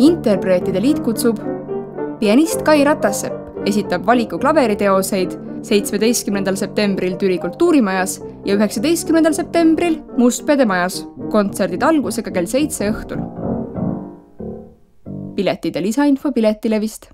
interpreetide liit kutsub pianist Kai Ratassepp esitab valiku klaveriteoseid seitsmeteistkümnendal septembril Türi kultuurimajas ja üheksateistkümnendal septembril Mustpeade majas. kontserdid algusega kell seitse õhtul. piletid ja lisainfo Piletilevist